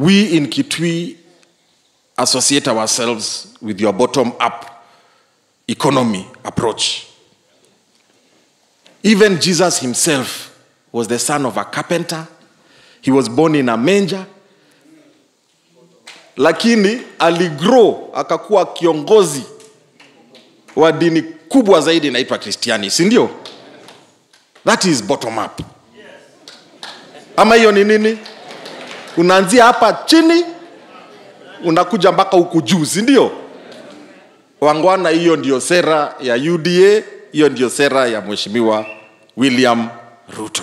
we in Kitui associate ourselves with your bottom up economy approach. Even Jesus himself was the son of a carpenter. He was born in a manger. Lakini aligrow akakuwa kiongozi wa dini kubwa zaidi inaitwa Kristiani, si ndio? That is bottom up. Ama hiyo ni nini? Unaanzia hapa chini unakuja mpaka huku juu, si ndio? Wangwana, hiyo ndio sera ya UDA, hiyo ndio sera ya Mheshimiwa William Ruto.